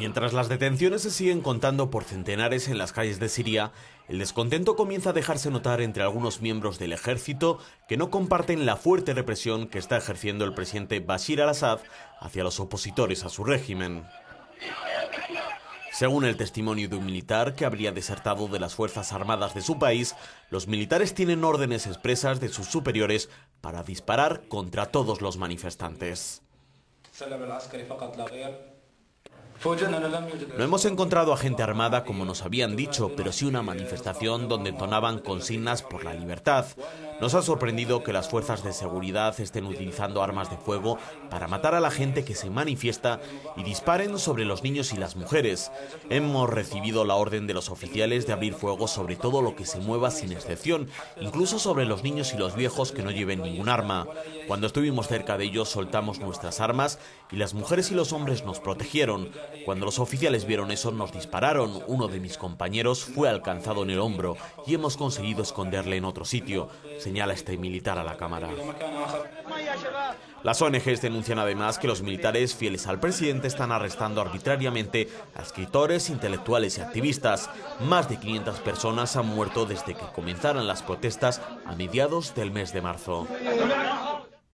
Mientras las detenciones se siguen contando por centenares en las calles de Siria, el descontento comienza a dejarse notar entre algunos miembros del ejército que no comparten la fuerte represión que está ejerciendo el presidente Bashir al-Assad hacia los opositores a su régimen. Según el testimonio de un militar que habría desertado de las Fuerzas Armadas de su país, los militares tienen órdenes expresas de sus superiores para disparar contra todos los manifestantes. No hemos encontrado a gente armada como nos habían dicho, pero sí una manifestación donde entonaban consignas por la libertad. Nos ha sorprendido que las fuerzas de seguridad estén utilizando armas de fuego para matar a la gente que se manifiesta y disparen sobre los niños y las mujeres. Hemos recibido la orden de los oficiales de abrir fuego sobre todo lo que se mueva sin excepción, incluso sobre los niños y los viejos que no lleven ningún arma. Cuando estuvimos cerca de ellos soltamos nuestras armas y las mujeres y los hombres nos protegieron. Cuando los oficiales vieron eso nos dispararon. Uno de mis compañeros fue alcanzado en el hombro y hemos conseguido esconderle en otro sitio, señala este militar a la cámara. Las ONGs denuncian además que los militares fieles al presidente están arrestando arbitrariamente a escritores, intelectuales y activistas. Más de 500 personas han muerto desde que comenzaron las protestas a mediados del mes de marzo.